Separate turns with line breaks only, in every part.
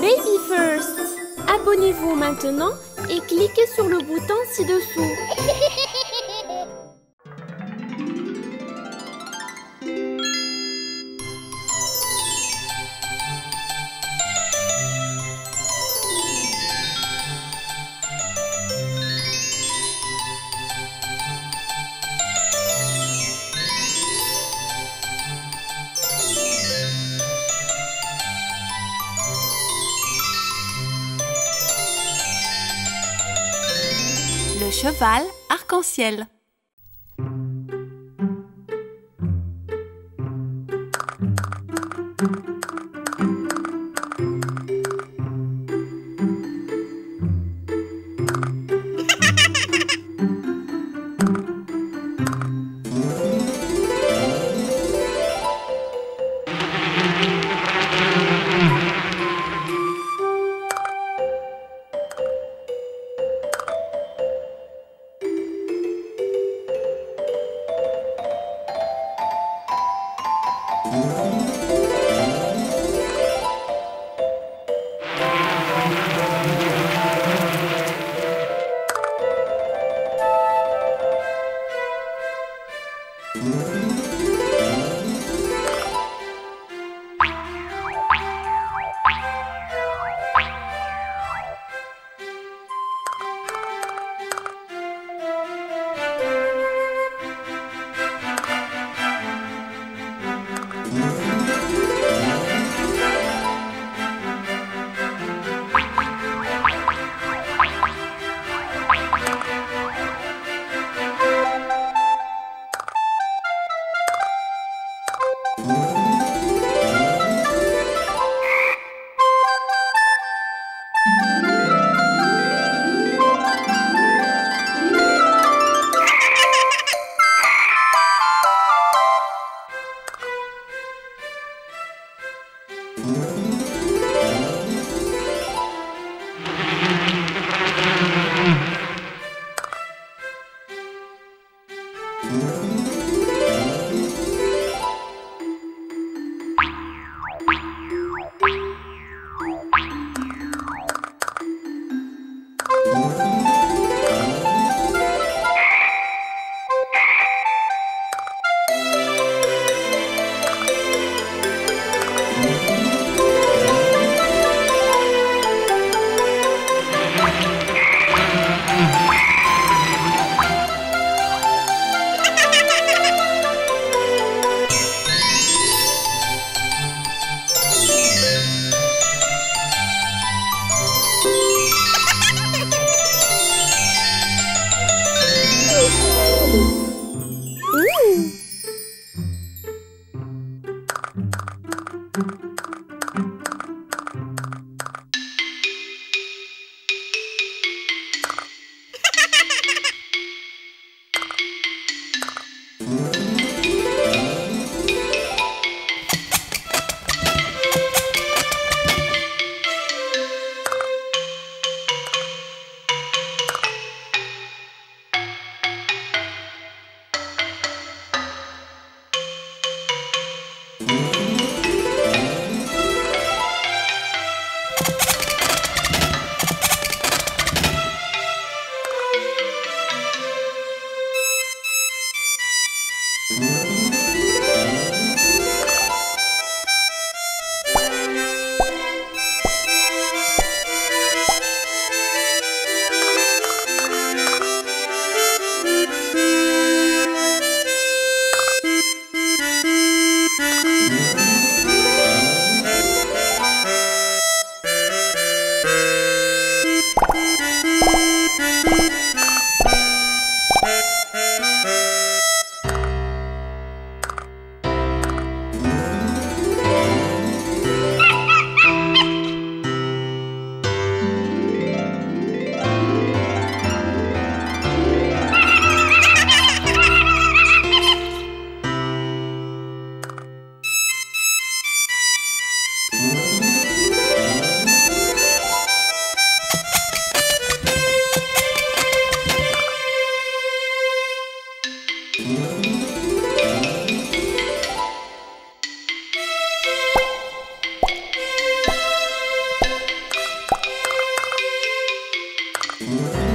Baby First. Abonnez-vous maintenant et cliquez sur le bouton ci-dessous.
cheval arc-en-ciel.
Yeah.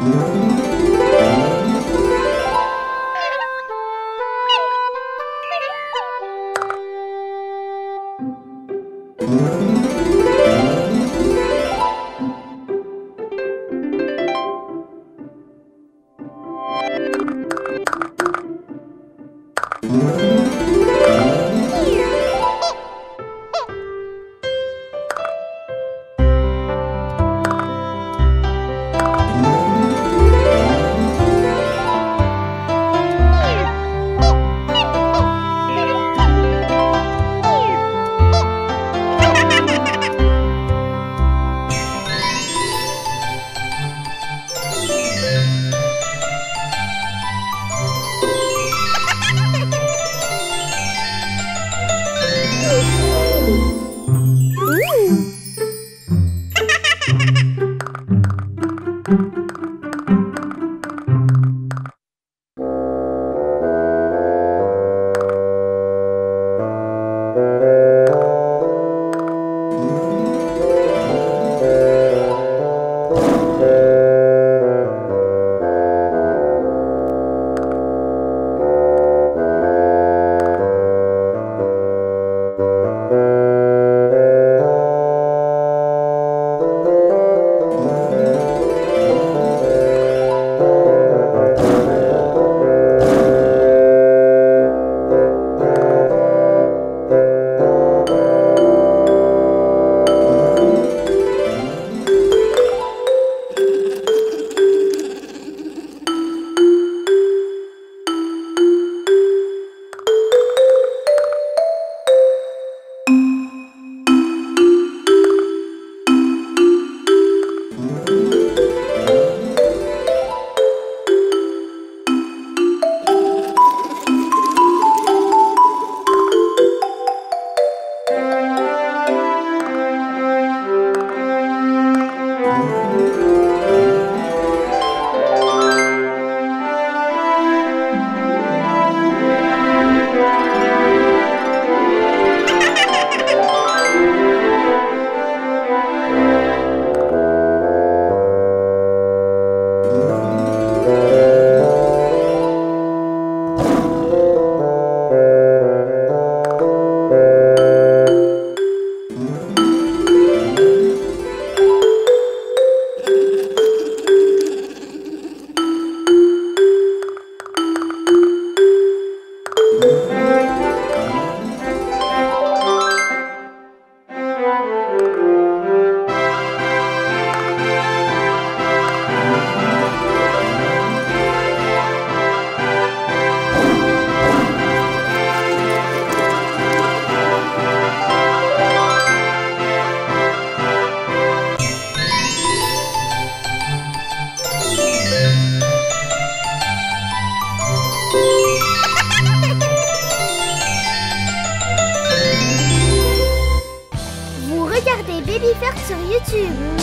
Música チー。